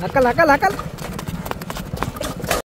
Hácala, hácala, hácala.